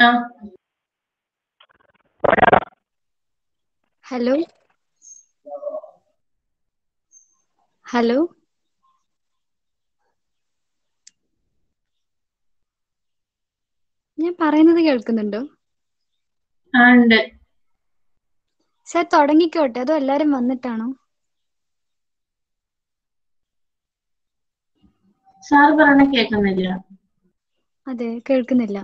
ആ. Hello. Hello. ഞാൻ പറയുന്നത് കേൾക്കുന്നുണ്ടോ? സാർ തുടങ്ങിക്കോട്ടെ. അതോ എല്ലാരും വന്നിട്ടാണോ? സാർ പറയണ കേൾക്കുന്നില്ല. അതെ കേൾക്കുന്നില്ല.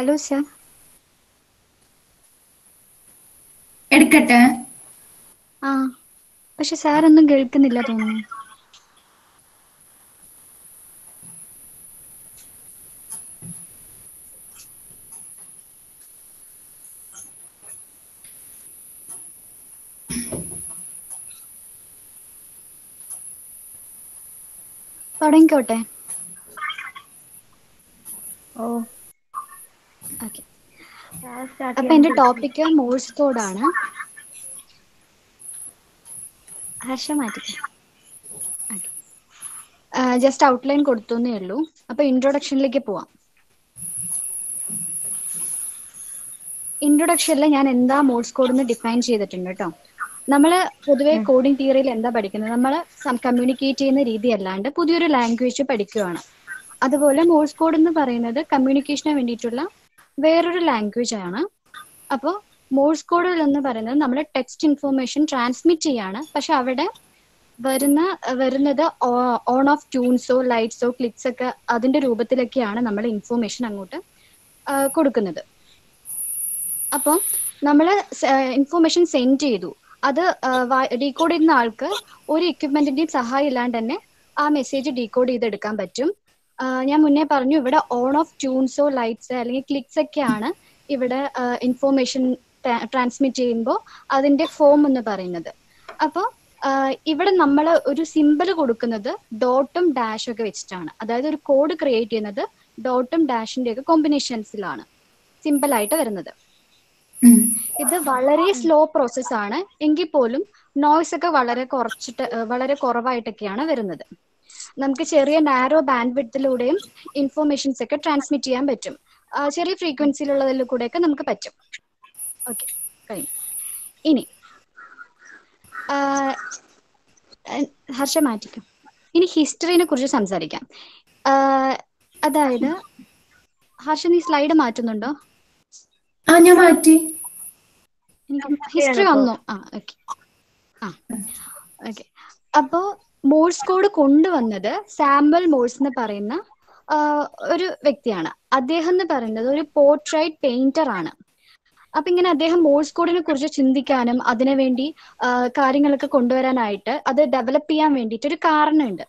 ഹലോ ശ്യാം എടുക്കട്ടെ. ആ പക്ഷെ സാർ ഒന്നും കേൾക്കുന്നില്ല തോന്നുന്നു. തുടങ്ങിക്കോട്ടെ. ഓ. അപ്പൊ എന്റെ ടോപ്പിക് മോഴ്സ് കോഡാണ് ഹർഷ മാറ്റിക്കോ. ജസ്റ്റ് ഔട്ട്ലൈൻ കൊടുത്തേ ഉള്ളൂ. അപ്പൊ ഇൻട്രൊഡക്ഷനിലേക്ക് പോവാം. ഇൻട്രൊഡക്ഷനിൽ ഞാൻ എന്താ മോഴ്സ് കോഡ് എന്ന് ഡിഫൈൻ ചെയ്തിട്ടുണ്ട് കേട്ടോ നമ്മൾ പൊതുവെ കോഡിംഗ് തിയറിയിൽ എന്താ പഠിക്കുന്നത്? നമ്മൾ കമ്മ്യൂണിക്കേറ്റ് ചെയ്യുന്ന രീതി അല്ലാണ്ട് പുതിയൊരു ലാംഗ്വേജ് പഠിക്കുകയാണ് അതുപോലെ മോഴ്സ് കോഡ് എന്ന് പറയുന്നത് കമ്മ്യൂണിക്കേഷന് വേണ്ടിയിട്ടുള്ള വേറൊരു ലാംഗ്വേജ് ആണ്. അപ്പോൾ മോഴ്സ് കോഡ് എന്ന് പറയുന്നത് നമ്മൾ ടെക്സ്റ്റ് ഇൻഫോർമേഷൻ ട്രാൻസ്മിറ്റ് ചെയ്യാണ്. പക്ഷെ അവിടെ വരുന്ന വരുന്നത് ഓൺ ഓഫ് ട്യൂൺസോ ലൈറ്റ്സോ ക്ലിക്സ് ഒക്കെ അതിന്റെ രൂപത്തിലൊക്കെയാണ് നമ്മൾ ഇൻഫോർമേഷൻ അങ്ങോട്ട് കൊടുക്കുന്നത്. അപ്പം നമ്മൾ ഇൻഫോർമേഷൻ സെൻഡ് ചെയ്തു. അത് ഡീകോഡ് ചെയ്യുന്ന ആൾക്ക് ഒരു എക്യുപ്മെന്റിന്റെയും സഹായം ഇല്ലാണ്ട് തന്നെ ആ മെസ്സേജ് ഡീകോഡ് ചെയ്തെടുക്കാൻ പറ്റും. ഞാൻ മുന്നേ പറഞ്ഞു ഇവിടെ ഓൺ ഓഫ് ട്യൂൺസോ ലൈറ്റ്സ് അല്ലെങ്കിൽ ക്ലിക്സ് ഒക്കെയാണ് ഇവിടെ ഇൻഫോർമേഷൻ ട്രാൻസ്മിറ്റ് ചെയ്യുമ്പോൾ അതിന്റെ ഫോം എന്ന് പറയുന്നത്. അപ്പോൾ ഇവിടെ നമ്മൾ ഒരു സിമ്പിൾ കൊടുക്കുന്നത് ഡോട്ടും ഡാഷും ഒക്കെ വെച്ചിട്ടാണ്. അതായത് ഒരു കോഡ് ക്രിയേറ്റ് ചെയ്യുന്നത് ഡോട്ടും ഡാഷിന്റെ ഒക്കെ കോമ്പിനേഷൻസിലാണ് സിമ്പിൾ ആയിട്ട് വരുന്നത്. ഇത് വളരെ സ്ലോ പ്രോസസ് ആണ്. എങ്കിൽ പോലും നോയ്സ് ഒക്കെ വളരെ കുറച്ചിട്ട് വളരെ കുറവായിട്ടൊക്കെയാണ് വരുന്നത്. നമുക്ക് ചെറിയ നാരോ ബാൻഡ് വിഡ്ത്തിലൂടെയും ഇൻഫോർമേഷൻസ് ഒക്കെ ട്രാൻസ്മിറ്റ് ചെയ്യാൻ പറ്റും. ചെറിയ ഫ്രീക്വൻസിയിലുള്ളതിൽ കൂടെയൊക്കെ നമുക്ക് പറ്റും. ഓക്കെ കഴിഞ്ഞു ഇനി ഹർഷ മാറ്റിക്കും. ഇനി ഹിസ്റ്ററിനെ കുറിച്ച് സംസാരിക്കാം. അതായത് ഹർഷ നീ സ്ലൈഡ് മാറ്റുന്നുണ്ടോ? ആ ഞാൻ മാറ്റി. ഹിസ്റ്ററി വന്നു. ആ ഓക്കെ ആ ഓക്കെ അപ്പോ മോഴ്സ് കോഡ് കൊണ്ടുവന്നത് സാമ്പിൾ മോഴ്സ് എന്ന് പറയുന്ന ഒരു വ്യക്തിയാണ്. അദ്ദേഹം എന്ന് പറയുന്നത് ഒരു പോർട്രൈറ്റ് പെയിന്റർ ആണ്. അപ്പൊ ഇങ്ങനെ അദ്ദേഹം മോഴ്സ് കോഡിനെ കുറിച്ച് ചിന്തിക്കാനും അതിനുവേണ്ടി വേണ്ടി കാര്യങ്ങളൊക്കെ കൊണ്ടുവരാനായിട്ട് അത് ഡെവലപ്പ് ചെയ്യാൻ വേണ്ടിയിട്ട് ഒരു കാരണമുണ്ട്.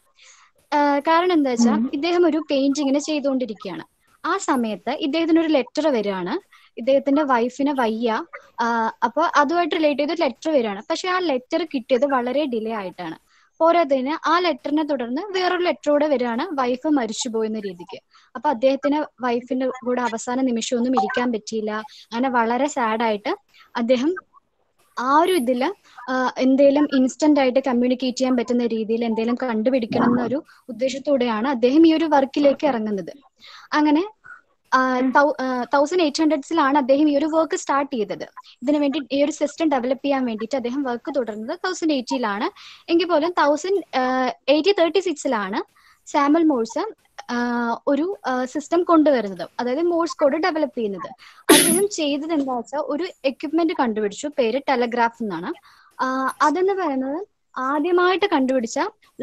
കാരണം എന്താ വെച്ചാൽ ഇദ്ദേഹം ഒരു പെയിന്റിങ്ങിനെ ചെയ്തുകൊണ്ടിരിക്കുകയാണ്. ആ സമയത്ത് ഇദ്ദേഹത്തിന് ഒരു ലെറ്റർ വരികയാണ്. ഇദ്ദേഹത്തിന്റെ വൈഫിനെ വയ്യ. അപ്പൊ അതുമായിട്ട് റിലേറ്റ് ചെയ്ത് ലെറ്റർ വരികയാണ്. പക്ഷെ ആ ലെറ്റർ കിട്ടിയത് വളരെ ഡിലേ ആയിട്ടാണ്. പോരാത്തതിന് ആ ലെറ്ററിനെ തുടർന്ന് വേറൊരു ലെറ്റർ കൂടെ വരികയാണ് വൈഫ് മരിച്ചുപോയി എന്ന രീതിക്ക്. അപ്പൊ അദ്ദേഹത്തിന് വൈഫിന്റെ കൂടെ അവസാന നിമിഷമൊന്നും ഇരിക്കാൻ പറ്റിയില്ല. അങ്ങനെ വളരെ സാഡായിട്ട് അദ്ദേഹം ആ ഒരു ഇതിൽ എന്തേലും ഇൻസ്റ്റന്റ് ആയിട്ട് കമ്മ്യൂണിക്കേറ്റ് ചെയ്യാൻ പറ്റുന്ന രീതിയിൽ എന്തേലും കണ്ടുപിടിക്കണം എന്നൊരു ഉദ്ദേശത്തോടെയാണ് അദ്ദേഹം ഈ ഒരു വർക്കിലേക്ക് ഇറങ്ങുന്നത്. അങ്ങനെ തൗസൻഡ് എയ്റ്റ് ഹൺഡ്രഡ്സിലാണ് അദ്ദേഹം ഈ ഒരു വർക്ക് സ്റ്റാർട്ട് ചെയ്തത്. ഇതിനു വേണ്ടി ഈ ഒരു സിസ്റ്റം ഡെവലപ്പ് ചെയ്യാൻ വേണ്ടിയിട്ട് അദ്ദേഹം വർക്ക് തുടർന്നത് തൗസൻഡ് എയ്റ്റിയിലാണ് എങ്കിൽ പോലും തൗസൻഡ് എയ്റ്റി തേർട്ടി സിക്സിലാണ് സാമൽ മോഴ്സ് ഒരു സിസ്റ്റം കൊണ്ടുവരുന്നത്. അതായത് മോഴ്സ് കോഡ് ഡെവലപ്പ് ചെയ്യുന്നത്. അദ്ദേഹം ചെയ്തത് എന്താ വെച്ചാൽ ഒരു എക്യുപ്മെന്റ് കണ്ടുപിടിച്ചു. പേര് ടെലഗ്രാഫ് എന്നാണ്. അതെന്ന് പറയുന്നത് ആദ്യമായിട്ട് കണ്ടുപിടിച്ച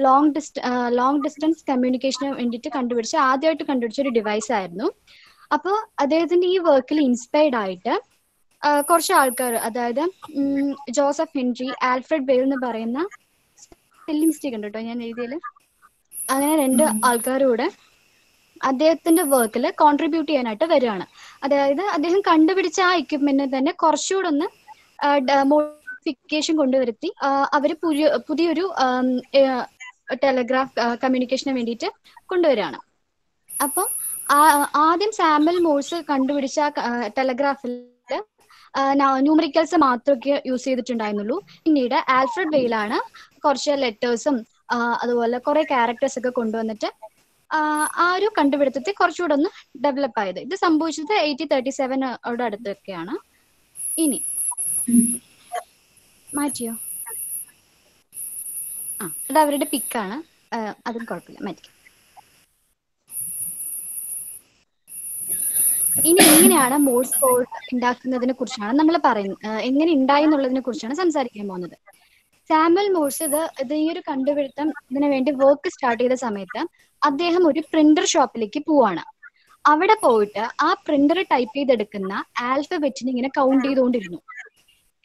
ലോങ് ഡിസ്റ്റ ലോങ് ഡിസ്റ്റൻസ് കമ്മ്യൂണിക്കേഷന് വേണ്ടിയിട്ട് കണ്ടുപിടിച്ച ആദ്യമായിട്ട് കണ്ടുപിടിച്ച ഒരു ഡിവൈസ് ആയിരുന്നു. അപ്പോൾ അദ്ദേഹത്തിന്റെ ഈ വർക്കിൽ ഇൻസ്പയർഡ് ആയിട്ട് കുറച്ച് ആൾക്കാർ അതായത് ജോസഫ് ഹെൻറി ആൽഫ്രഡ് ബേൽ എന്ന് പറയുന്ന സ്പെല്ലിംഗ് മിസ്റ്റേക്ക് ഉണ്ട് കേട്ടോ ഞാൻ എഴുതിയതിൽ അങ്ങനെ രണ്ട് ആൾക്കാരൂടെ അദ്ദേഹത്തിന്റെ വർക്കിൽ കോൺട്രിബ്യൂട്ട് ചെയ്യാനായിട്ട് വരികയാണ്. അതായത് അദ്ദേഹം കണ്ടുപിടിച്ച ആ എക്യുപ്മെന്റിനെ തന്നെ കുറച്ചുകൂടെ ഒന്ന് മോഡിഫിക്കേഷൻ കൊണ്ടുവരുത്തി അവർ പുതിയ പുതിയൊരു ടെലഗ്രാഫ് കമ്മ്യൂണിക്കേഷന് വേണ്ടിയിട്ട് കൊണ്ടുവരികയാണ്. അപ്പോൾ ആദ്യം സാമ്പിൾ മോഴ്സ് കണ്ടുപിടിച്ച ടെലഗ്രാഫിൽ ന്യൂമറിക്കൽസ് മാത്രമൊക്കെ യൂസ് ചെയ്തിട്ടുണ്ടായിരുന്നുള്ളൂ. പിന്നീട് ആൽഫ്രഡ് വെയിലാണ് കുറച്ച് ലെറ്റേഴ്സും അതുപോലെ കുറെ ക്യാരക്ടേഴ്സ് ഒക്കെ കൊണ്ടുവന്നിട്ട് ആ ഒരു കണ്ടുപിടുത്തത്തെ കുറച്ചുകൂടെ ഒന്ന് ഡെവലപ്പ് ആയത്. ഇത് സംഭവിച്ചത് എയ്റ്റി തേർട്ടി സെവനോട് അടുത്തൊക്കെയാണ്. ഇനി മാറ്റിയോ? ആ അത് അവരുടെ പിക്കാണ് അതും കുഴപ്പമില്ല. മാറ്റി ഇനി എങ്ങനെയാണ് മോഴ്സ് കോഡ് ഉണ്ടാക്കുന്നതിനെ കുറിച്ചാണ് നമ്മൾ പറയുന്നത്. എങ്ങനെ ഉണ്ടായി എന്നുള്ളതിനെ കുറിച്ചാണ് സംസാരിക്കാൻ പോകുന്നത്. സാമൽ മോഴ്സ് ഇത് ഇത് ഈ ഒരു കണ്ടുപിടുത്തം ഇതിനു വേണ്ടി വർക്ക് സ്റ്റാർട്ട് ചെയ്ത സമയത്ത് അദ്ദേഹം ഒരു പ്രിന്റർ ഷോപ്പിലേക്ക് പോവാണ്. അവിടെ പോയിട്ട് ആ പ്രിന്റർ ടൈപ്പ് ചെയ്തെടുക്കുന്ന ആൽഫബറ്റിന് ഇങ്ങനെ കൗണ്ട് ചെയ്തുകൊണ്ടിരുന്നു.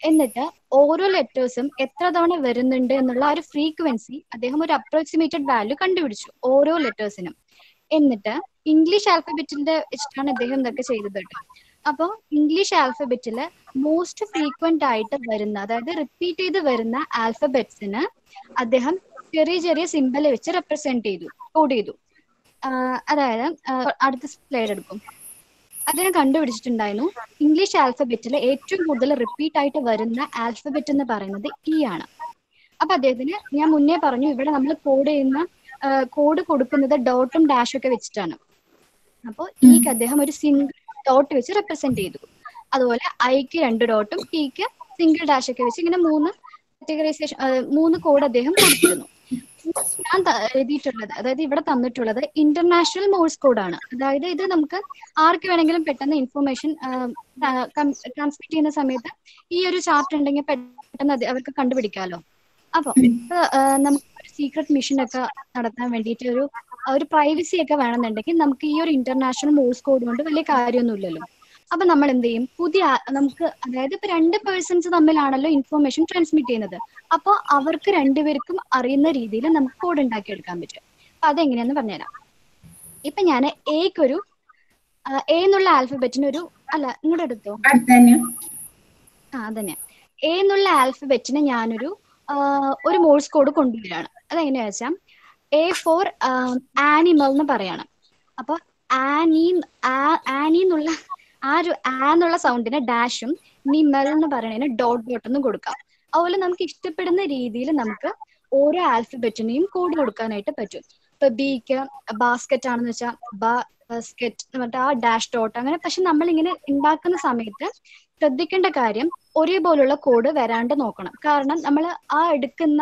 എന്നിട്ട് ഓരോ ലെറ്റേഴ്സും എത്ര തവണ വരുന്നുണ്ട് എന്നുള്ള ഒരു ഫ്രീക്വൻസി അദ്ദേഹം ഒരു അപ്രോക്സിമേറ്റഡ് വാല്യൂ കണ്ടുപിടിച്ചു. ഓരോ ലെറ്റേഴ്സിനും എന്നിട്ട് ഇംഗ്ലീഷ് ആൽഫബറ്റിന്റെ വെച്ചിട്ടാണ് അദ്ദേഹം ഇതൊക്കെ ചെയ്തത് കേട്ടോ. അപ്പോൾ ഇംഗ്ലീഷ് ആൽഫബറ്റിൽ മോസ്റ്റ് ഫ്രീക്വന്റ് ആയിട്ട് വരുന്ന അതായത് റിപ്പീറ്റ് ചെയ്ത് വരുന്ന ആൽഫബറ്റ്സിന് അദ്ദേഹം ചെറിയ ചെറിയ സിംബൽ വെച്ച് റെപ്രസെന്റ് ചെയ്തു കോഡ് ചെയ്തു. അതായത് അടുത്ത സ്ലൈഡ് എടുക്കും. അദ്ദേഹം കണ്ടുപിടിച്ചിട്ടുണ്ടായിരുന്നു ഇംഗ്ലീഷ് ആൽഫബറ്റിൽ ഏറ്റവും കൂടുതൽ റിപ്പീറ്റ് ആയിട്ട് വരുന്ന ആൽഫബറ്റ് എന്ന് പറയുന്നത് ഇ ആണ്. അപ്പൊ അദ്ദേഹത്തിന് ഞാൻ മുന്നേ പറഞ്ഞു ഇവിടെ നമ്മൾ കോഡ് ചെയ്യുന്ന കോഡ് കൊടുക്കുന്നത് ഡോട്ടും ഡാഷും ഒക്കെ വെച്ചിട്ടാണ്. അപ്പോൾ ഇക്ക് അദ്ദേഹം ഒരു സിംഗിൾ ഡോട്ട് വെച്ച് റെപ്രസെന്റ് ചെയ്തു. അതുപോലെ ഐക്ക് രണ്ട് ഡോട്ടും ടിക്ക് സിംഗിൾ ഡാഷ് ഒക്കെ വെച്ച് ഇങ്ങനെ മൂന്ന് കാറ്റഗറൈസേഷൻ മൂന്ന് കോഡ് അദ്ദേഹം കൊടുത്തിരുന്നു. ഞാൻ എഴുതിയിട്ടുള്ളത് അതായത് ഇവിടെ തന്നിട്ടുള്ളത് ഇന്റർനാഷണൽ മോഴ്സ് കോഡാണ് അതായത് ഇത് നമുക്ക് ആർക്ക് വേണമെങ്കിലും പെട്ടെന്ന് ഇൻഫർമേഷൻ ട്രാൻസ്മിറ്റ് ചെയ്യുന്ന സമയത്ത് ഈ ഒരു ചാർട്ട് ഉണ്ടെങ്കിൽ പെട്ടെന്ന് അവർക്ക് കണ്ടുപിടിക്കാമല്ലോ അപ്പൊ നമുക്ക് ഒരു സീക്രട്ട് മിഷൻ ഒക്കെ നടത്താൻ വേണ്ടിയിട്ട് ഒരു ഒരു പ്രൈവസി ഒക്കെ വേണമെന്നുണ്ടെങ്കിൽ നമുക്ക് ഈ ഒരു ഇന്റർനാഷണൽ മോഴ്സ് കോഡ് കൊണ്ട് വലിയ കാര്യമൊന്നുമില്ലല്ലോ. അപ്പൊ നമ്മൾ എന്ത് ചെയ്യും? പുതിയ നമുക്ക് അതായത് ഇപ്പൊ രണ്ട് പേഴ്സൺസ് തമ്മിലാണല്ലോ ഇൻഫർമേഷൻ ട്രാൻസ്മിറ്റ് ചെയ്യുന്നത്. അപ്പോൾ അവർക്ക് രണ്ടുപേർക്കും അറിയുന്ന രീതിയിൽ നമുക്ക് കോഡ് ഉണ്ടാക്കിയെടുക്കാൻ പറ്റും. അപ്പൊ അതെങ്ങനെയാന്ന് പറഞ്ഞുതരാം. ഇപ്പൊ ഞാൻ എക്കൊരു എ എന്നുള്ള ആൽഫബറ്റിന് ഒരു അല്ല ഇങ്ങോട്ട് എടുത്തോ? ആ അതന്നെ. എ എന്നുള്ള ആൽഫബറ്റിന് ഞാനൊരു ഒരു മോഴ്സ് കോഡ് കൊണ്ടുവരികയാണ് അതെങ്ങനെയാ വെച്ചാൽ എ ഫോർ ആനിമൽ എന്ന് പറയാണ്. അപ്പൊ ആനി ആനി എന്നുള്ള ആ ഒരു ആ എന്നുള്ള സൗണ്ടിന് ഡാഷും നിമൽ എന്ന് പറയുന്നതിന് ഡോട്ട് ഡോട്ട് എന്നും കൊടുക്കാം. അതുപോലെ നമുക്ക് ഇഷ്ടപ്പെടുന്ന രീതിയിൽ നമുക്ക് ഓരോ ആൽഫബറ്റിനെയും കോഡ് കൊടുക്കാനായിട്ട് പറ്റും. ഇപ്പൊ ബിക്ക് ബാസ്ക്കറ്റ് ആണെന്ന് വെച്ചാൽ ബാസ്ക്കറ്റ് എന്നിട്ട് ആ ഡാഷ് ഡോട്ട് അങ്ങനെ പക്ഷെ നമ്മൾ ഇങ്ങനെ ഉണ്ടാക്കുന്ന സമയത്ത് ശ്രദ്ധിക്കേണ്ട കാര്യം ഒരേപോലുള്ള കോഡ് വരാണ്ട് നോക്കണം. കാരണം നമ്മൾ ആ എടുക്കുന്ന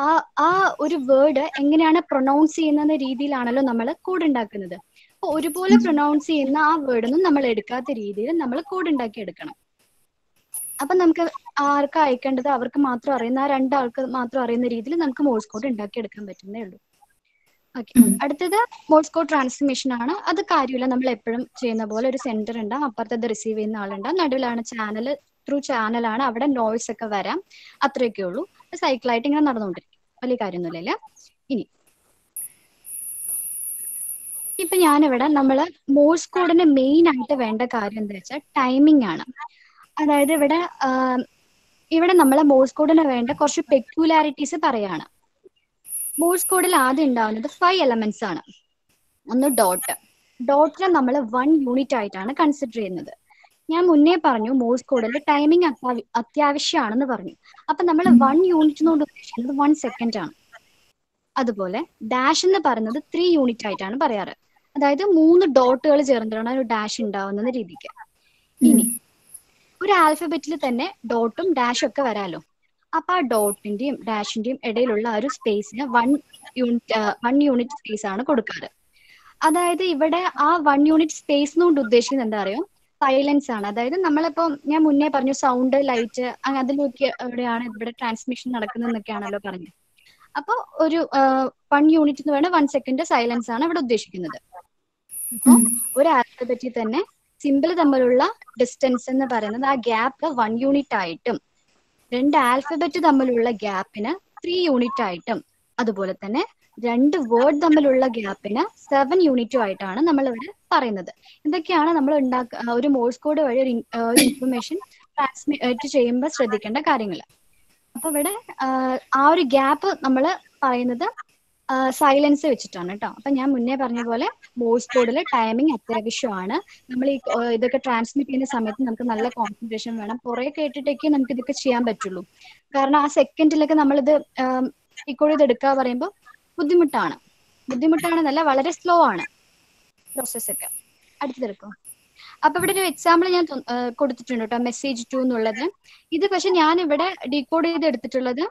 ആ ആ ഒരു വേർഡ് എങ്ങനെയാണ് പ്രൊനൗൺസ് ചെയ്യുന്ന രീതിയിലാണല്ലോ നമ്മൾ കോഡ് ഉണ്ടാക്കുന്നത്. അപ്പൊ ഒരുപോലെ പ്രൊനൗൺസ് ചെയ്യുന്ന ആ വേർഡൊന്നും നമ്മൾ എടുക്കാത്ത രീതിയിൽ നമ്മൾ കോഡ് ഉണ്ടാക്കി എടുക്കണം. അപ്പൊ നമുക്ക് ആർക്ക് അയക്കേണ്ടത് അവർക്ക് മാത്രം അറിയുന്ന ആ രണ്ടാൾക്ക് മാത്രം അറിയുന്ന രീതിയിൽ നമുക്ക് മോഴ്സ് കോഡ് ഉണ്ടാക്കി എടുക്കാൻ പറ്റുന്നേ ഉള്ളൂ. ഓക്കെ അടുത്തത് മോഴ്സ് കോഡ് ട്രാൻസ്ഫർമേഷൻ ആണ്. അത് കാര്യമില്ല. നമ്മൾ എപ്പോഴും ചെയ്യുന്ന പോലെ ഒരു സെന്റർ ഉണ്ടാവും അപ്പുറത്തത് റിസീവ് ചെയ്യുന്ന ആളുണ്ടാവും നടുവിലാണ് ചാനൽ ത്രൂ ചാനലാണ് അവിടെ നോയ്സ് ഒക്കെ വരാം. അത്രയൊക്കെ ഉള്ളൂ. സൈക്കിളായിട്ട് ഇങ്ങനെ നടന്നുകൊണ്ടിരിക്കും. വലിയ കാര്യമൊന്നുമില്ല ഇനി. ഇപ്പൊ ഞാനിവിടെ നമ്മൾ മോഴ്സ് കോഡിന് മെയിൻ ആയിട്ട് വേണ്ട കാര്യം എന്താ വെച്ചാൽ ടൈമിംഗ് ആണ്. അതായത് ഇവിടെ ഇവിടെ നമ്മളെ മോഴ്സ് കോഡിന് വേണ്ട കുറച്ച് പെക്യുലാരിറ്റീസ് പറയാണ്. മോഴ്സ് കോഡിൽ ആദ്യം ഉണ്ടാവുന്നത് ഫൈവ് എലമെന്റ്സ് ആണ്. ഒന്ന് ഡോട്ട് ഡോട്ടിനെ നമ്മൾ വൺ യൂണിറ്റ് ആയിട്ടാണ് കൺസിഡർ ചെയ്യുന്നത്. ഞാൻ മുന്നേ പറഞ്ഞു മോഴ്സ് കോഡിൽ ടൈമിംഗ് അത്യാവശ്യമാണെന്ന് പറഞ്ഞു. അപ്പൊ നമ്മൾ വൺ യൂണിറ്റ് കൊണ്ട് ഉദ്ദേശിക്കുന്നത് വൺ സെക്കൻഡ് ആണ്. അതുപോലെ ഡാഷ് എന്ന് പറയുന്നത് ത്രീ യൂണിറ്റ് ആയിട്ടാണ് പറയാറ്. അതായത് മൂന്ന് ഡോട്ടുകൾ ചേർന്നിട്ടാണ് ഒരു ഡാഷ് ഉണ്ടാവുന്ന രീതിക്ക്. ഇനി ഒരു ആൽഫബറ്റിൽ തന്നെ ഡോട്ടും ഡാഷും ഒക്കെ വരാലോ. അപ്പൊ ആ ഡോട്ടിന്റെയും ഡാഷിന്റെയും ഇടയിലുള്ള ആ ഒരു സ്പേസിന് one unit one unit space ആണ് കൊടുക്കാറ്. അതായത് ഇവിടെ ആ വൺ യൂണിറ്റ് സ്പേസ് കൊണ്ട് ഉദ്ദേശിക്കുന്നത് എന്താ അറിയോ? സൈലൻസ് ആണ്. അതായത് നമ്മളിപ്പോ ഞാൻ മുന്നേ പറഞ്ഞു സൗണ്ട് ലൈറ്റ് അതിലൊക്കെ എവിടെയാണ് ഇവിടെ ട്രാൻസ്മിഷൻ നടക്കുന്നതെന്നൊക്കെയാണല്ലോ പറഞ്ഞത്. അപ്പൊ ഒരു വൺ യൂണിറ്റ് എന്ന് പറയുന്നത് വൺ സെക്കൻഡ് സൈലൻസ് ആണ് ഇവിടെ ഉദ്ദേശിക്കുന്നത്. അപ്പൊ ഒരു ആൽഫബറ്റിൽ തന്നെ സിമ്പിൾ തമ്മിലുള്ള ഡിസ്റ്റൻസ് എന്ന് പറയുന്നത് ആ ഗ്യാപ്പ് വൺ യൂണിറ്റ് ആയിട്ടും രണ്ട് ആൽഫബറ്റ് തമ്മിലുള്ള ഗ്യാപ്പിന് ത്രീ യൂണിറ്റ് ആയിട്ടും അതുപോലെ തന്നെ രണ്ട് വേർഡ് തമ്മിലുള്ള ഗ്യാപ്പിന് സെവൻ യൂണിറ്റും ആയിട്ടാണ് നമ്മൾ ഇവിടെ പറയുന്നത്. ഇതൊക്കെയാണ് നമ്മൾ ഉണ്ടാക്ക ഒരു മോഴ്സ് കോഡ് വഴി ഒരു ഇൻഫർമേഷൻ ട്രാൻസ്മിറ്റ് ചെയ്യുമ്പോൾ ശ്രദ്ധിക്കേണ്ട കാര്യങ്ങൾ. അപ്പൊ ഇവിടെ ആ, ഒരു ഗ്യാപ്പ് നമ്മൾ പറയുന്നത് സൈലൻസ് വെച്ചിട്ടാണ് കേട്ടോ അപ്പൊ ഞാൻ മുന്നേ പറഞ്ഞ പോലെ മോഴ്സ് കോഡിൽ ടൈമിംഗ് അത്യാവശ്യമാണ്. നമ്മൾ ഈ ഇതൊക്കെ ട്രാൻസ്മിറ്റ് ചെയ്യുന്ന സമയത്ത് നമുക്ക് നല്ല കോൺസെൻട്രേഷൻ വേണം. കുറെ കേട്ടിട്ടേക്ക് നമുക്ക് ഇതൊക്കെ ചെയ്യാൻ പറ്റുള്ളൂ. കാരണം ആ സെക്കൻഡിലൊക്കെ നമ്മളിത് റെക്കോർഡ് എടുക്കാ പറയുമ്പോൾ ബുദ്ധിമുട്ടാണ്. ബുദ്ധിമുട്ടാണെന്നല്ല വളരെ സ്ലോ ആണ് പ്രോസസ് ഒക്കെ. അടുത്തെടുക്കും അപ്പൊ ഇവിടെ ഒരു എക്സാമ്പിൾ ഞാൻ കൊടുത്തിട്ടുണ്ട് കേട്ടോ മെസ്സേജ് ടു എന്നുള്ളത്. ഇത് പക്ഷെ ഞാൻ ഇവിടെ ഡീകോഡ് ചെയ്ത് എടുത്തിട്ടുള്ളത്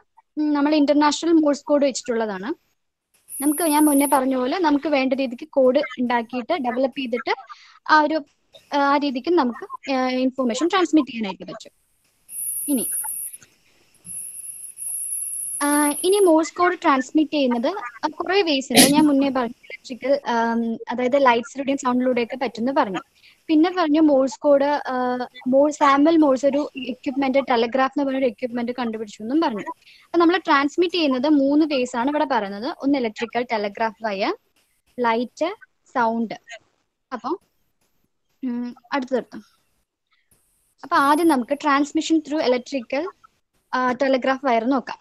നമ്മൾ ഇന്റർനാഷണൽ മോഴ്സ് കോഡ് വെച്ചിട്ടുള്ളതാണ്. നമുക്ക് ഞാൻ മുന്നേ പറഞ്ഞ പോലെ നമുക്ക് വേണ്ട രീതിക്ക് കോഡ് ഉണ്ടാക്കിയിട്ട് ഡെവലപ്പ് ചെയ്തിട്ട് ആ ഒരു ആ രീതിക്ക് നമുക്ക് ഇൻഫോർമേഷൻ ട്രാൻസ്മിറ്റ് ചെയ്യാനായിട്ട് പറ്റും. ഇനി ഇനി മോഴ്സ് കോഡ് ട്രാൻസ്മിറ്റ് ചെയ്യുന്നത് കുറെ വേസ് ഉണ്ട്. ഞാൻ മുന്നേ പറഞ്ഞു ഇലക്ട്രിക്കൽ അതായത് ലൈറ്റ്സിലൂടെയും സൗണ്ടിലൂടെ ഒക്കെ പറ്റുന്നു പറഞ്ഞു. പിന്നെ പറഞ്ഞു മോഴ്സ് കോഡ് മോൾ സാമ്പിൾ മോഴ്സ് ഒരു എക്യുപ്മെന്റ് ടെലഗ്രാഫ് എന്ന് പറഞ്ഞ ഒരു എക്യുപ്മെന്റ് കണ്ടുപിടിച്ചു എന്നും പറഞ്ഞു. അപ്പൊ നമ്മൾ ട്രാൻസ്മിറ്റ് ചെയ്യുന്നത് മൂന്ന് വേസ് ആണ് ഇവിടെ പറയുന്നത്. ഒന്ന് electrical telegraph wire light sound അപ്പം അടുത്ത നിർത്താം. അപ്പൊ ആദ്യം നമുക്ക് transmission through electrical telegraph wire നോക്കാം.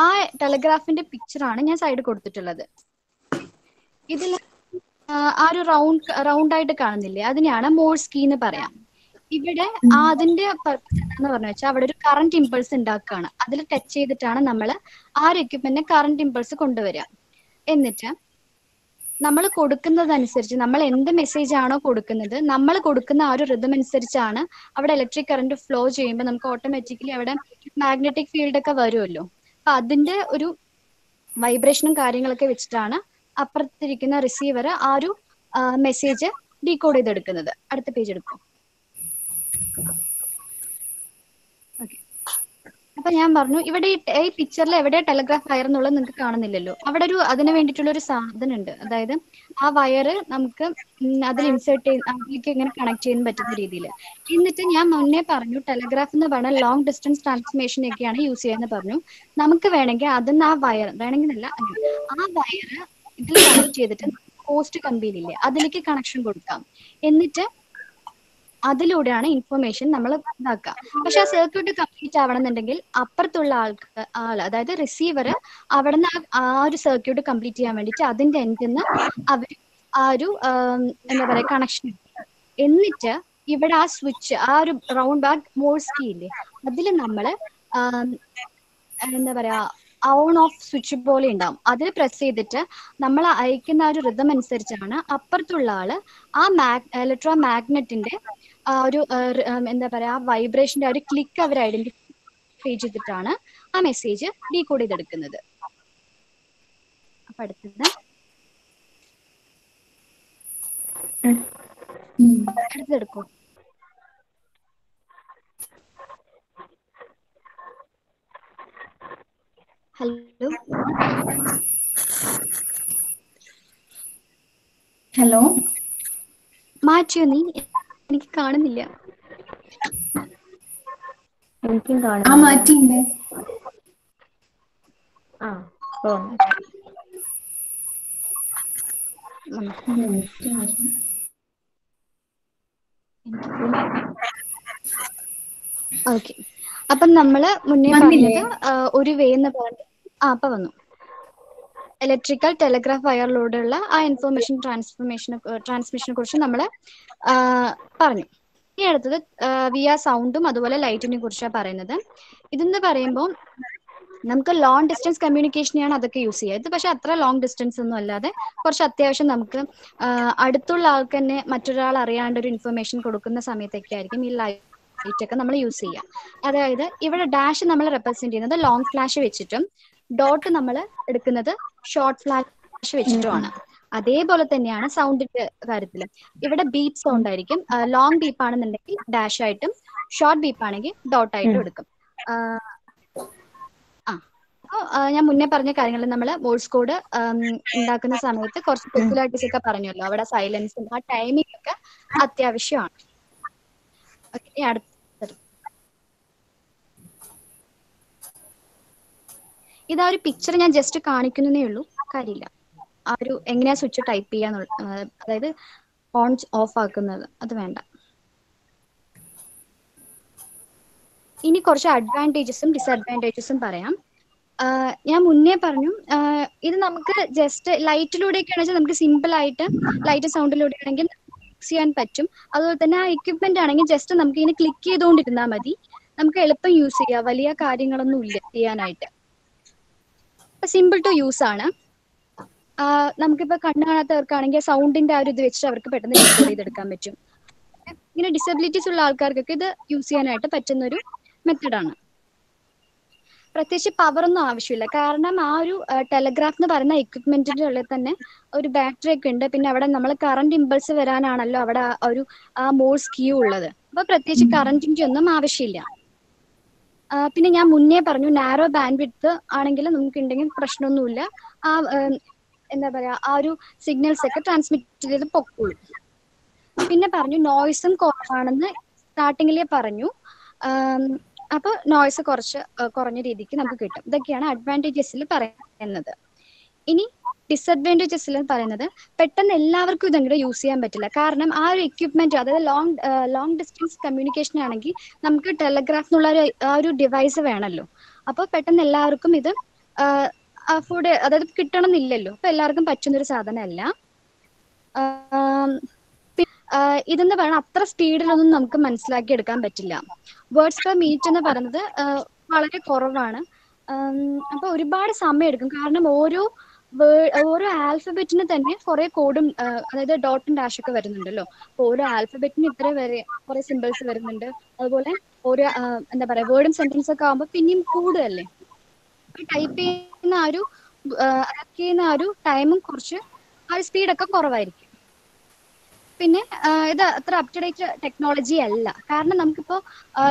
ആ ടെലഗ്രാഫിന്റെ പിക്ചർ ആണ് ഞാൻ സൈഡ് കൊടുത്തിട്ടുള്ളത്. ഇതിൽ ആ ഒരു റൗണ്ട് റൗണ്ട് ആയിട്ട് കാണുന്നില്ലേ? അതിനെയാണ് മോഴ്സ് കീ എന്ന് പറയാം. ഇവിടെ അതിന്റെ പർപ്പസ് എന്താന്ന് പറഞ്ഞു വെച്ചാൽ അവിടെ ഒരു കറണ്ട് ഇമ്പൾസ് ഉണ്ടാക്കുകയാണ് അതിൽ ടച്ച് ചെയ്തിട്ടാണ് നമ്മൾ ആ ഒരു എക്യുപ്മെന്റിന് കറണ്ട് ഇമ്പൾസ് കൊണ്ടുവരിക എന്നിട്ട് നമ്മൾ കൊടുക്കുന്നതനുസരിച്ച് നമ്മൾ എന്ത് മെസ്സേജ് ആണോ കൊടുക്കുന്നത് നമ്മൾ കൊടുക്കുന്ന ആ ഒരു റിതം അനുസരിച്ചാണ് അവിടെ ഇലക്ട്രിക് കറണ്ട് ഫ്ലോ ചെയ്യുമ്പോൾ നമുക്ക് ഓട്ടോമാറ്റിക്കലി അവിടെ മാഗ്നറ്റിക് ഫീൽഡ് ഒക്കെ വരുമല്ലോ അപ്പൊ അതിന്റെ ഒരു വൈബ്രേഷനും കാര്യങ്ങളൊക്കെ വെച്ചിട്ടാണ് അപ്പുറത്തിരിക്കുന്ന റിസീവർ ആ ഒരു മെസ്സേജ് ഡീകോഡ് ചെയ്തെടുക്കുന്നത്. അടുത്ത പേജ് എടുക്കും. അപ്പൊ ഞാൻ പറഞ്ഞു ഇവിടെ ഈ പിക്ചറിൽ എവിടെ ടെലഗ്രാഫ് വയർ എന്നുള്ളത് നിങ്ങൾക്ക് കാണുന്നില്ലല്ലോ. അവിടെ ഒരു അതിന് വേണ്ടിയിട്ടുള്ള ഒരു സാധനം ഉണ്ട് അതായത് ആ വയറ് നമുക്ക് അതിൽ ഇൻസേർട്ട് ചെയ്ത് അതിലേക്ക് ഇങ്ങനെ കണക്ട് ചെയ്യാൻ പറ്റുന്ന രീതിയിൽ. എന്നിട്ട് ഞാൻ മുന്നേ പറഞ്ഞു ടെലഗ്രാഫ് എന്ന് പറഞ്ഞാൽ ലോങ് ഡിസ്റ്റൻസ് ട്രാൻസ്മിഷൻ ഒക്കെയാണ് യൂസ് ചെയ്യുന്നത് പറഞ്ഞു. നമുക്ക് വേണമെങ്കിൽ അതിന്ന് ആ വയർ വേണമെങ്കിൽ അല്ല. ആ വയർ ഇതിൽ കണക്ട് ചെയ്തിട്ട് പോസ്റ്റ് കമ്പിയിലില്ലേ അതിലേക്ക് കണക്ഷൻ കൊടുക്കാം. എന്നിട്ട് അതിലൂടെയാണ് ഇൻഫർമേഷൻ നമ്മൾ ഇതാക്കുക. പക്ഷെ ആ സർക്യൂട്ട് കംപ്ലീറ്റ് ആവണമെന്നുണ്ടെങ്കിൽ അപ്പുറത്തുള്ള ആൾക്ക് ആൾ അതായത് റിസീവർ അവിടെ നിന്ന് ആ ഒരു സർക്യൂട്ട് കംപ്ലീറ്റ് ചെയ്യാൻ വേണ്ടിട്ട് അതിന്റെ എൻഡിൽ നിന്ന് അവർ ആ ഒരു എന്താ പറയാ കണക്ഷൻ എന്നിട്ട് ഇവിടെ ആ സ്വിച്ച് ആ ഒരു റൗണ്ട് ബാഗ് മോഴ്സ് കീ ഇല്ലേ അതിൽ നമ്മൾ എന്താ പറയാ ഓൺ ഓഫ് സ്വിച്ച് പോലെ ഉണ്ടാവും. അതിൽ പ്രസ് ചെയ്തിട്ട് നമ്മൾ അയക്കുന്ന ആ ഒരു റിതം അനുസരിച്ചാണ് അപ്പുറത്തുള്ള ആൾ ആ മാഗ് ഇലക്ട്രോ മാഗ്നറ്റിന്റെ ആ ഒരു എന്താ പറയാ ആ, വൈബ്രേഷന്റെ ആ ഒരു ക്ലിക്ക് അവർ ഐഡന്റിഫൈ ചെയ്തിട്ടാണ് ആ മെസ്സേജ് ഡീകോഡ് ചെയ്തെടുക്കുന്നത്. അപ്പൊ അടുത്തത്. അടുത്തെടുക്കും ഹലോ. ഹലോ. മാറ്റിയോ നീ എനിക്ക് കാണുന്നില്ല എനിക്കും ആ കാണാം മാറ്റിണ്ട് ആ വന്നു. ഉം. ഓക്കെ അപ്പം നമ്മൾ മുന്നേ? പറഞ്ഞത് ഒരു വേ എന്ന് പറഞ്ഞു ആ അപ്പൊ വന്നു ഇലക്ട്രിക്കൽ ടെലഗ്രാഫ് വയറിലൂടെയുള്ള ആ ഇൻഫർമേഷൻ ട്രാൻസ്ഫർമേഷനെ ട്രാൻസ്മിഷനെ കുറിച്ച് നമ്മൾ പറഞ്ഞു. ഇനി അടുത്തത് ആ സൗണ്ടും അതുപോലെ ലൈറ്റിനെ കുറിച്ചാണ് പറയുന്നത്. ഇതെന്ന് പറയുമ്പോൾ നമുക്ക് ലോങ് ഡിസ്റ്റൻസ് കമ്മ്യൂണിക്കേഷനെയാണ് അതൊക്കെ യൂസ് ചെയ്യുക. ഇത് പക്ഷെ അത്ര ലോങ് ഡിസ്റ്റൻസ് ഒന്നും അല്ലാതെ കുറച്ച് അത്യാവശ്യം നമുക്ക് അടുത്തുള്ള ആൾക്ക് തന്നെ മറ്റൊരാൾ അറിയാണ്ട് ഒരു ഇൻഫർമേഷൻ കൊടുക്കുന്ന സമയത്തൊക്കെ ആയിരിക്കും ഈ ലൈറ്റ് ഒക്കെ നമ്മൾ യൂസ് ചെയ്യുക. അതായത് ഇവിടെ ഡാഷ് നമ്മൾ റെപ്രസെന്റ് ചെയ്യുന്നത് ലോങ് ഫ്ലാഷ് വെച്ചിട്ടും ഡോട്ട് നമ്മൾ എടുക്കുന്നത് ഷോർട്ട് ഫ്ലാഷ് വെച്ചിട്ടുമാണ്. അതേപോലെ തന്നെയാണ് സൗണ്ടിന്റെ കാര്യത്തിൽ ഇവിടെ ബീപ്പ് സൗണ്ട് ആയിരിക്കും ലോങ് ബീപ്പ് ആണെന്നുണ്ടെങ്കിൽ ഡാഷ് ആയിട്ടും ഷോർട്ട് ബീപ്പ് ആണെങ്കിൽ ഡോട്ട് ആയിട്ടും എടുക്കും. ഞാൻ മുന്നേ പറഞ്ഞ കാര്യങ്ങൾ നമ്മൾ മോഴ്സ് കോഡ് ഉണ്ടാക്കുന്ന സമയത്ത് കുറച്ച് പെക്കുലാരിറ്റീസ് ഒക്കെ പറഞ്ഞല്ലോ. അവിടെ സൈലൻസും ആ ടൈമിംഗ് ഒക്കെ അത്യാവശ്യമാണ്. ഓക്കെ ഇതാ ഒരു പിക്ചർ ഞാൻ ജസ്റ്റ് കാണിക്കുന്നതേ ഉള്ളൂ. കാര്യമില്ല. ആ ഒരു എങ്ങനെയാ സ്വിച്ച് ടൈപ്പ് ചെയ്യാന്നുള്ള. അതായത് ഓൺ ഓഫ് ആക്കുന്നത്. അത് വേണ്ട. ഇനി കുറച്ച് അഡ്വാന്റേജസും ഡിസഡ്വാന്റേജസും പറയാം. ഞാൻ മുന്നേ പറഞ്ഞു ഇത് നമുക്ക് ജസ്റ്റ് ലൈറ്റിലൂടെയൊക്കെ ആണെങ്കിൽ നമുക്ക് സിമ്പിൾ ആയിട്ട് ലൈറ്റ് സൗണ്ടിലൂടെ ആണെങ്കിൽ ഫിക്സ് ചെയ്യാൻ പറ്റും. അതുപോലെ തന്നെ ആ എക്യുപ്മെന്റ് ആണെങ്കിൽ ജസ്റ്റ് നമുക്ക് ഇങ്ങനെ ക്ലിക്ക് ചെയ്തുകൊണ്ടിരുന്നാൽ മതി. നമുക്ക് എളുപ്പം യൂസ് ചെയ്യാം. വലിയ കാര്യങ്ങളൊന്നും ഇല്ല ചെയ്യാനായിട്ട്. സിമ്പിൾ ടു യൂസ് ആണ്. നമുക്കിപ്പോ കണ്ണ് കാണാത്തവർക്കാണെങ്കിൽ സൗണ്ടിന്റെ ആ ഒരു ഇത് വെച്ചിട്ട് അവർക്ക് പെട്ടെന്ന് യൂസ് ചെയ്തെടുക്കാൻ പറ്റും. ഇങ്ങനെ ഡിസബിലിറ്റീസ് ഉള്ള ആൾക്കാർക്കൊക്കെ ഇത് യൂസ് ചെയ്യാനായിട്ട് പറ്റുന്ന ഒരു മെത്തഡാണ് പ്രത്യേകിച്ച് പവർ ഒന്നും ആവശ്യമില്ല. കാരണം ആ ഒരു ടെലഗ്രാഫ് എന്ന് പറയുന്ന എക്വിപ്മെന്റിന്റെ ഉള്ളിൽ തന്നെ ഒരു ബാറ്ററി ഒക്കെ ഉണ്ട്. പിന്നെ അവിടെ നമ്മൾ കറണ്ട് ഇമ്പൾസ് വരാനാണല്ലോ അവിടെ ഒരു ആ ക്യൂ ഉള്ളത്. അപ്പൊ പ്രത്യേകിച്ച് കറണ്ടിന്റെ ഒന്നും ആവശ്യമില്ല. പിന്നെ ഞാൻ മുന്നേ പറഞ്ഞു നാരോ ബാൻഡ് വിഡ്ത്ത് ആണെങ്കിൽ നമുക്ക് ഉണ്ടെങ്കിൽ പ്രശ്നമൊന്നുമില്ല. ആ എന്താ പറയാ ആ ഒരു സിഗ്നൽസ് ഒക്കെ ട്രാൻസ്മിറ്റ് ചെയ്ത് പൊക്കോളും. പിന്നെ പറഞ്ഞു നോയ്സും കുറവാണെന്ന് സ്റ്റാർട്ടിങ്ങിലേ പറഞ്ഞു. അപ്പൊ നോയ്സ് കുറച്ച് കുറഞ്ഞ രീതിക്ക് നമുക്ക് കിട്ടും. ഇതൊക്കെയാണ് അഡ്വാന്റേജസിൽ പറയുന്നത്. ഇനി ഡിസഡ്വാന്റേജസിൽ പറയുന്നത് പെട്ടെന്ന് എല്ലാവർക്കും ഇത് അങ്ങോട്ട് യൂസ് ചെയ്യാൻ പറ്റില്ല. കാരണം ആ ഒരു എക്യുപ്മെന്റ് അതായത് ലോങ് ലോങ് ഡിസ്റ്റൻസ് കമ്മ്യൂണിക്കേഷൻ ആണെങ്കിൽ നമുക്ക് ടെലഗ്രാഫ് എന്നുള്ള ഒരു ആ ഒരു ഡിവൈസ് വേണമല്ലോ അപ്പോൾ പെട്ടെന്ന് എല്ലാവർക്കും ഇത് അഫോർഡ് അതായത് കിട്ടണം എന്നില്ലല്ലോ അപ്പൊ എല്ലാവർക്കും പറ്റുന്ന ഒരു സാധനമല്ല ഇതെന്ന് പറയുന്നത് അത്ര സ്പീഡിലൊന്നും നമുക്ക് മനസ്സിലാക്കി എടുക്കാൻ പറ്റില്ല. വേർഡ്സ് പെർ മിനിറ്റ് എന്ന് പറയുന്നത് വളരെ കുറവാണ്. അപ്പൊ ഒരുപാട് സമയം എടുക്കും കാരണം ഓരോ ഓരോ ആൽഫബറ്റിന് തന്നെ കുറെ കോഡും അതായത് ഡോട്ടും ഡാഷ് ഒക്കെ വരുന്നുണ്ടല്ലോ. അപ്പൊ ഓരോ ആൽഫബറ്റിന് ഇത്ര വരെ കുറെ സിമ്പിൾസ് വരുന്നുണ്ട്. അതുപോലെ ഓരോ എന്താ പറയാ വേർഡും സെന്റൻസ് ഒക്കെ ആകുമ്പോൾ പിന്നെയും കൂടുതലല്ലേ? ടൈപ്പ് ചെയ്യുന്ന ആ ഒരു ചെയ്യുന്ന ആ ഒരു ടൈമും കുറച്ച് ആ ഒരു സ്പീഡൊക്കെ കുറവായിരിക്കും. പിന്നെ ഇത് അത്ര അപ് ടു ഡേറ്റ് ടെക്നോളജി അല്ല. കാരണം നമുക്കിപ്പോ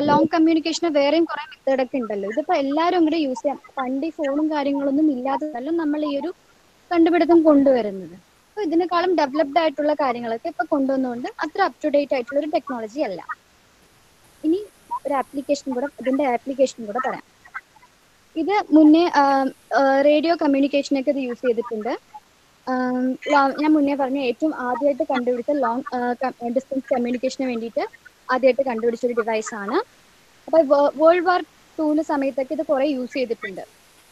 ലോങ് കമ്മ്യൂണിക്കേഷന് വേറെയും കുറെ മെത്തേഡ് ഒക്കെ ഉണ്ടല്ലോ. ഇതിപ്പോ എല്ലാരും അങ്ങോട്ട് യൂസ് ചെയ്യാം. പണ്ട് ഈ ഫോണും കാര്യങ്ങളൊന്നും ഇല്ലാത്തതല്ല നമ്മൾ ഈ ഒരു കണ്ടുപിടുത്തം കൊണ്ടുവരുന്നത്. അപ്പൊ ഇതിനേക്കാളും ഡെവലപ്ഡ് ആയിട്ടുള്ള കാര്യങ്ങളൊക്കെ ഇപ്പൊ കൊണ്ടുവന്നുകൊണ്ട് അത്ര അപ് ടു ഡേറ്റ് ആയിട്ടുള്ള ഒരു ടെക്നോളജി അല്ല. ഇനി ഒരു ആപ്ലിക്കേഷൻ കൂടെ ഇതിന്റെ ആപ്ലിക്കേഷൻ കൂടെ പറയാം. ഇത് മുന്നേ റേഡിയോ കമ്മ്യൂണിക്കേഷനൊക്കെ ഇത് യൂസ് ചെയ്തിട്ടുണ്ട്. ഞാൻ മുന്നേ പറഞ്ഞ ഏറ്റവും ആദ്യമായിട്ട് കണ്ടുപിടിച്ച ലോങ് ഡിസ്റ്റൻസ് കമ്മ്യൂണിക്കേഷന് വേണ്ടിയിട്ട് ആദ്യമായിട്ട് കണ്ടുപിടിച്ച ഒരു ഡിവൈസ് ആണ്. അപ്പൊ വേൾഡ് വാർ ടൂൽ സമയത്തൊക്കെ ഇത് കുറെ യൂസ് ചെയ്തിട്ടുണ്ട്.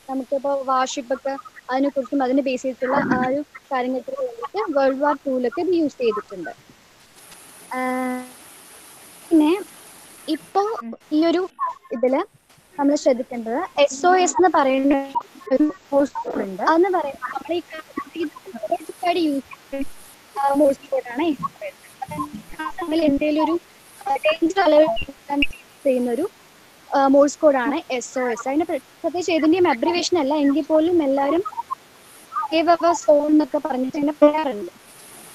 നമുക്കിപ്പോ വാർഷിപ്പ് ഒക്കെ അതിനെക്കുറിച്ചും അതിനെ ബേസ് ചെയ്തിട്ടുള്ള ആ ഒരു കാര്യങ്ങൾക്ക് വേണ്ടിയിട്ട് വേൾഡ് വാർ ടൂലൊക്കെ ഇത് യൂസ് ചെയ്തിട്ടുണ്ട്. പിന്നെ ഇപ്പോ ഈ ഒരു ഇതിൽ നമ്മൾ ശ്രദ്ധിക്കേണ്ടത് എസ് ഒ എസ് എന്ന് പറയുന്ന ഒരു കോഴ്സ് ഉണ്ട്. അതെന്ന് പറയുന്നത് നമ്മൾ ഈ യൂസ് മോഴ്സ് കോഡാണ് നമ്മൾ എന്തെങ്കിലും ഒരു ഡേഞ്ചർ അലേർട്ട് ചെയ്യുന്ന ഒരു മോഴ്സ് കോഡാണ് എസ് ഒ എസ് അതിന്റെ പ്ര- പ്രത്യേകിച്ച് ഏതിന്റെയും അബ്രിവേഷൻ അല്ല. എങ്കിൽ പോലും എല്ലാവരും ഗേവ് അവർ സോൺ എന്നൊക്കെ പറഞ്ഞിട്ട് ഇങ്ങനെ പറയാറുണ്ട്.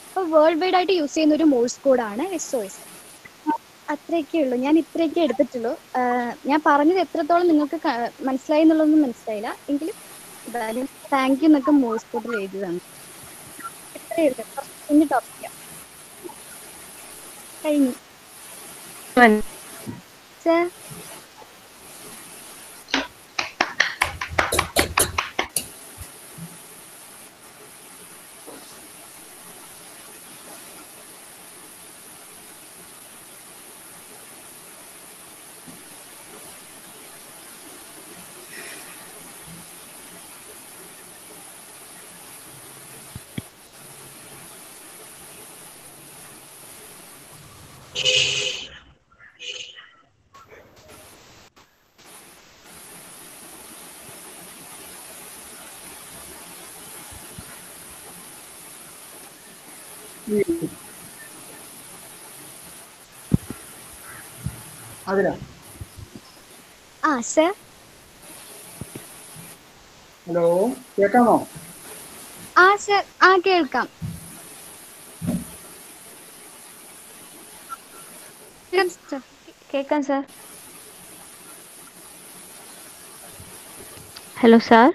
അപ്പൊ വേൾഡ് വൈഡ് ആയിട്ട് യൂസ് ചെയ്യുന്ന ഒരു മോഴ്സ് കോഡാണ് എസ് ഒ എസ് അത്രയൊക്കെ ഉള്ളൂ. ഞാൻ ഇത്രയൊക്കെ എടുത്തിട്ടുള്ളൂ. ഞാൻ പറഞ്ഞത് എത്രത്തോളം നിങ്ങൾക്ക് മനസ്സിലായി എന്നുള്ളതൊന്നും മനസ്സിലായില്ല. എങ്കിലും എന്തായാലും താങ്ക് യു എന്നൊക്കെ മോഴ്സ് കോഡിൽ എഴുതിയതാണ് ഇത്രയേ ഉള്ളൂ. ഇനി ടോപ്പിക്കാം കഴിഞ്ഞു. സർ അതിനാ? ആ സർ ഹലോ കേൾക്കാമോ? ആ സർ ആ കേൾക്കാം. കേൾക്കാം, സർ. Hello sir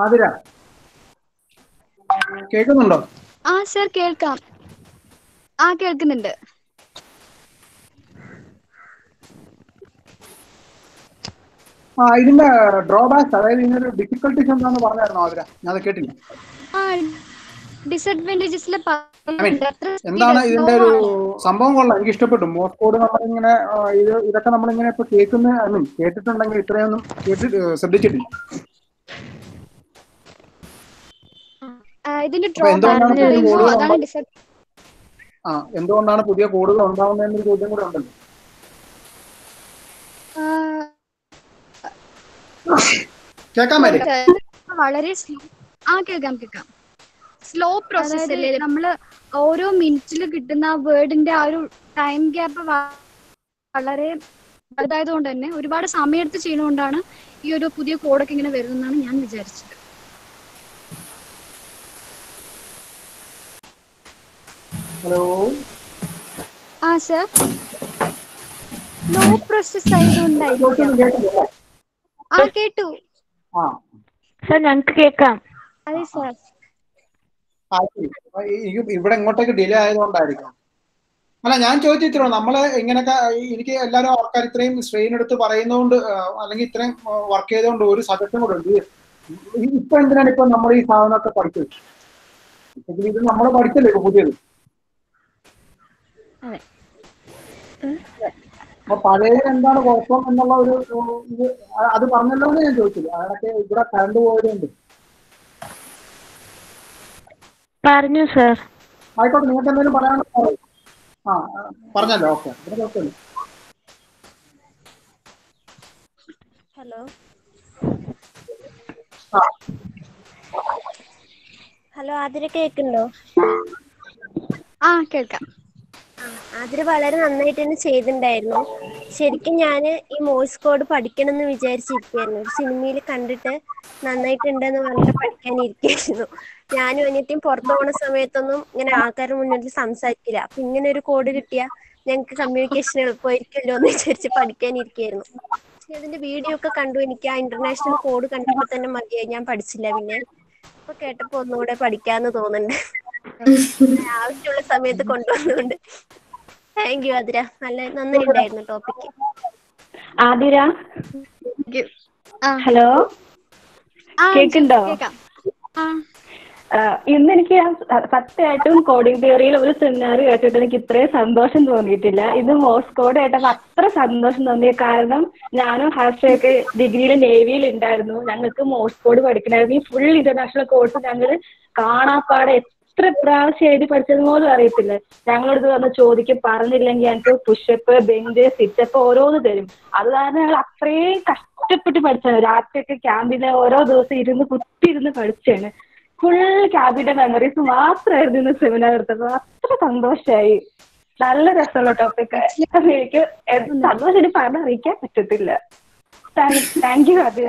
Athira. കേൾക്കുന്നുണ്ടോ? ആ സർ കേൾക്കാം. ആ കേൾക്കുന്നുണ്ട്. ആ ഇതിന്റെ ഡ്രോബാക്സ് അതായത് ഇതിനൊരു ഡിഫിക്കൽട്ടീസ് എന്താന്ന് പറഞ്ഞായിരുന്നു ആതിര? ഞാൻ അത് കേട്ടില്ല. ആ ഡിസഡ്വാന്റേജസിൽ എന്താണ് ഇതിന്റെ ഒരു സംഭവം കൊള്ളാം. എനിക്ക് ഇഷ്ടപ്പെട്ടു. മോസ്കോഡ് നമ്മളിങ്ങനെ ആ, ഇത് ഇതൊക്കെ നമ്മളിങ്ങനെ ഇപ്പൊ കേൾക്കുന്ന ഐ മീൻ കേട്ടിട്ടുണ്ടെങ്കിൽ ഇത്രയൊന്നും കേട്ടി ശ്രദ്ധിച്ചിട്ടില്ല. ഇതിന്റെ ആ എന്തുകൊണ്ടാണ് പുതിയ കോഡുകൾ ഉണ്ടാവുന്നതെന്നൊരു ചോദ്യം കൂടെ ഉണ്ടല്ലോ. കേൾക്കാൻ വളരെ സ്ലോ ആ കേൾക്കാം കേൾക്കാം. സ്ലോ പ്രോസസ് അല്ലേ? നമ്മൾ ഓരോ മിനിറ്റിൽ കിട്ടുന്ന ആ വേർഡിന്റെ ആ ഒരു ടൈം ഗ്യാപ്പ് വളരെ വലുതായത് കൊണ്ട് തന്നെ ഒരുപാട് സമയമെടുത്ത് ചെയ്യുന്നതുകൊണ്ടാണ് ഈ ഒരു പുതിയ കോഡൊക്കെ ഇങ്ങനെ വരുന്നതെന്നാണ് ഞാൻ വിചാരിച്ചത്. ഹലോ? ആ സർ. നോ പ്രോസസ് ആയതുകൊണ്ടായിരിക്കാം ആ കേട്ടു. ആ. സർ ഞങ്ങൾക്ക് കേൾക്കാം. അതെ സർ. ഇവിടെ ഇങ്ങോട്ടേക്ക് ഡിലേ ആയതുകൊണ്ടായിരിക്കും. അല്ല ഞാൻ ചോദിച്ചിട്ടോ നമ്മൾ ഇങ്ങനൊക്കെ എനിക്ക് എല്ലാവരും ആൾക്കാർ ഇത്രയും സ്ട്രെയിൻ എടുത്ത് പറയുന്നതുകൊണ്ട് അല്ലെങ്കിൽ ഇത്രയും വർക്ക് ചെയ്തുകൊണ്ട് ഒരു സജഷൻ കൂടെ ഉണ്ട്. ഇപ്പൊ എന്തിനാണ് ഇപ്പൊ നമ്മൾ ഈ സാധനമൊക്കെ പഠിച്ചത്? ഇത് നമ്മൾ പഠിച്ചല്ലേ ഇപ്പൊ പുതിയത്? അപ്പൊ പഴയ എന്താണ് കുഴപ്പം എന്നുള്ള ഒരു ഇത് അത് പറഞ്ഞല്ലോ എന്ന് ഞാൻ ചോദിച്ചില്ല. അതൊക്കെ ഇവിടെ കറണ്ട് പോയതുകൊണ്ട്. പറഞ്ഞു സർ ആയിക്കോട്ടെ നിങ്ങൾക്ക് എന്തെങ്കിലും പറയാനുണ്ടോ? പറയൂ. ആ. പറഞ്ഞല്ലോ ഓക്കെ. കുഴപ്പമില്ല. ഹലോ. ഹലോ ആതിര കേൾക്കുന്നുണ്ടോ? ആ കേൾക്കാം. ആതിര വളരെ നന്നായിട്ട് തന്നെ ചെയ്തിട്ടുണ്ടായിരുന്നു. ശരിക്കും ഞാൻ ഈ മോഴ്സ് കോഡ് പഠിക്കണം എന്ന് വിചാരിച്ചിരിക്കുകയായിരുന്നു. ഒരു സിനിമയിൽ കണ്ടിട്ട് നന്നായിട്ടുണ്ടെന്ന് പറഞ്ഞിട്ട് പഠിക്കാനിരിക്കുകയായിരുന്നു. ഞാനും അനിയത്തിയും പുറത്തു പോണ സമയത്തൊന്നും ഇങ്ങനെ ആൾക്കാരുടെ മുന്നിൽ സംസാരിക്കില്ല. അപ്പൊ ഇങ്ങനെ ഒരു കോഡ് കിട്ടിയാൽ ഞങ്ങൾക്ക് കമ്മ്യൂണിക്കേഷൻ എളുപ്പമായിരിക്കുമല്ലോ എന്ന് വിചാരിച്ച് പഠിക്കാനിരിക്കുകയായിരുന്നു. പക്ഷെ അതിന്റെ വീഡിയോ ഒക്കെ കണ്ടു. എനിക്ക് ആ ഇന്റർനാഷണൽ കോഡ് കണ്ടപ്പോൾ തന്നെ മതിയായി. ഞാൻ പഠിച്ചില്ല പിന്നെ. ഇപ്പൊ കേട്ടപ്പോ ഒന്നുകൂടെ പഠിക്കാന്ന് തോന്നുന്നുണ്ട്. ആവശ്യമുള്ള സമയത്ത് കൊണ്ടുവന്നുകൊണ്ട് താങ്ക് യു അതിര നല്ല നന്നായിട്ടുണ്ടായിരുന്നു ടോപ്പിക്ക് ആതിര? ഹലോ ആഹ് ഇന്ന് എനിക്ക് സത്യമായിട്ടും കോഡിംഗ് തിയറിയിൽ ഒരു സെമിനാർ കേട്ടിട്ട് എനിക്ക് ഇത്രയും സന്തോഷം തോന്നിയിട്ടില്ല. ഇത് മോസ് കോഡ് കേട്ടപ്പോൾ അത്ര സന്തോഷം തോന്നിയ കാരണം ഞാനും ഹർഷയൊക്കെ ഡിഗ്രിയിൽ നേവിയിൽ ഉണ്ടായിരുന്നു ഞങ്ങൾക്ക് മോസ്കോഡ് പഠിക്കണമായിരുന്നു. ഈ ഫുൾ ഇന്റർനാഷണൽ കോഴ്സ് ഞങ്ങൾ കാണാപ്പാടെ എത്ര പ്രാവശ്യം എഴുതി പഠിച്ചത് പോലും അറിയത്തില്ല. ഞങ്ങളടുത്ത് വന്ന് ചോദിക്കും പറഞ്ഞില്ലെങ്കിൽ ഞങ്ങൾക്ക് പുഷപ്പ് ബെഞ്ച് സിറ്റപ്പ് ഓരോന്ന് തരും. അത് കാരണം ഞങ്ങൾ അത്രയും കഷ്ടപ്പെട്ട് പഠിച്ചാണ് രാത്രിയൊക്കെ ക്യാമ്പിലെ ഓരോ ദിവസം ഇരുന്ന് കുത്തിയിരുന്ന് പഠിച്ചാണ് ഫുൾ ക്യാമ്പിന്റെ മെമ്മറീസ് മാത്രമായിരുന്നു ഇന്ന് സെമിനാർ എടുത്തത്. അത്ര സന്തോഷമായി നല്ല രസമുള്ള ടോപ്പിക് എനിക്ക് സന്തോഷം പറഞ്ഞറിയിക്കാൻ പറ്റത്തില്ല. താങ്ക് യു ആദ്യ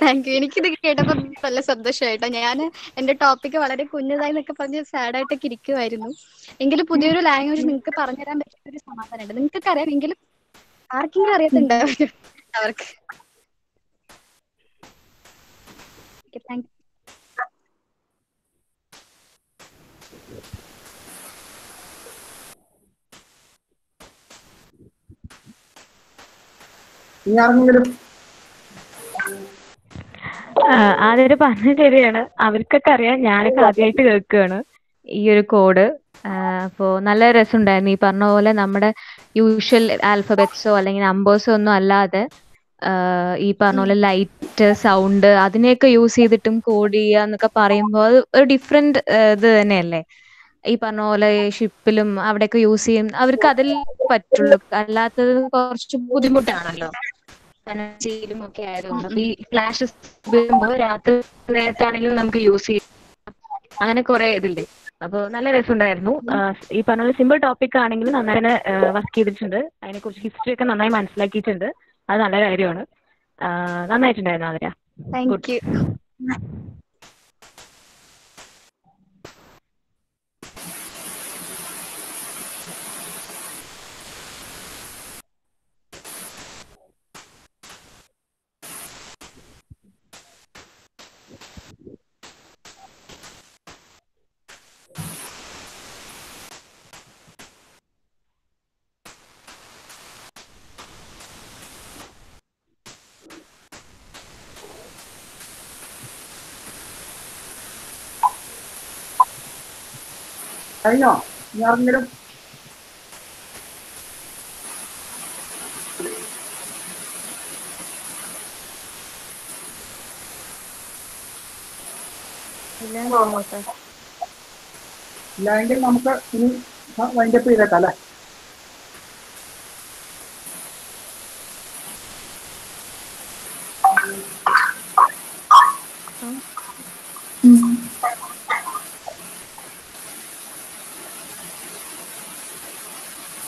താങ്ക് യു എനിക്കിത് കേട്ടപ്പോ നല്ല സന്തോഷമായിട്ടോ ഞാൻ എന്റെ ടോപ്പിക് വളരെ കുഞ്ഞതായി എന്നൊക്കെ പറഞ്ഞ് സാഡ് ആയിട്ടൊക്കെ ഇരിക്കുമായിരുന്നു എങ്കിലും പുതിയൊരു ലാംഗ്വേജ് നിങ്ങൾക്ക് പറഞ്ഞുതരാൻ പറ്റിയ ഒരു സമാധാനമുണ്ട്. നിങ്ങൾക്ക് അറിയാം എങ്കിലും ആർക്കെങ്കിലും അറിയത്തുണ്ടാവും അവർക്ക്. ഇനി ആരെങ്കിലും ആദ്യം പറഞ്ഞ ശരിയാണ്. അവർക്കൊക്കെ അറിയാം ഞാനൊക്കെ ആദ്യമായിട്ട് കേൾക്കുകയാണ് ഈ ഒരു കോഡ്. അപ്പോ നല്ല രസമുണ്ടായിരുന്നു. ഈ പറഞ്ഞ പോലെ നമ്മുടെ യൂഷ്വൽ ആൽഫബറ്റ്സോ അല്ലെങ്കിൽ നമ്പേഴ്സോ ഒന്നും അല്ലാതെ ഈ പറഞ്ഞ പോലെ ലൈറ്റ് സൗണ്ട് അതിനെയൊക്കെ യൂസ് ചെയ്തിട്ടും കോഡ് ചെയ്യുക എന്നൊക്കെ പറയുമ്പോൾ അത് ഒരു ഡിഫറെന്റ് ഇത് തന്നെയല്ലേ? ഈ പറഞ്ഞ പോലെ ഷിപ്പിലും അവിടെയൊക്കെ യൂസ് ചെയ്യും. അവർക്ക് അതിൽ പറ്റുള്ളൂ. അല്ലാത്തത് കുറച്ച് ബുദ്ധിമുട്ടാണല്ലോ. എനർജിയിലും ഒക്കെ ആയതുകൊണ്ട് അപ്പൊ ഈ ഫ്ലാഷസ് വരുമ്പോൾ രാത്രി നേരത്താണെങ്കിലും നമുക്ക് യൂസ് ചെയ്യാം. അങ്ങനെ കുറെ ഇതില്ലേ. അപ്പൊ നല്ല രസമുണ്ടായിരുന്നു. ഈ പറഞ്ഞ പോലെ സിമ്പിൾ ടോപ്പിക് ആണെങ്കിലും നന്നായി തന്നെ വർക്ക് ചെയ്തിട്ടുണ്ട്. അതിനെ കുറിച്ച് ഹിസ്റ്ററി ഒക്കെ നന്നായി മനസ്സിലാക്കിയിട്ടുണ്ട്. അത് നല്ല കാര്യമാണ്. നന്നായിട്ടുണ്ടായിരുന്നു അതിനാ താങ്ക് യു കഴിഞ്ഞോ? ഇനി ആർക്കെങ്കിലും? ഇല്ലെങ്കിൽ നമുക്ക് ഇനി വൈൻഡപ്പ് ചെയ്തേക്കാം അല്ലേ?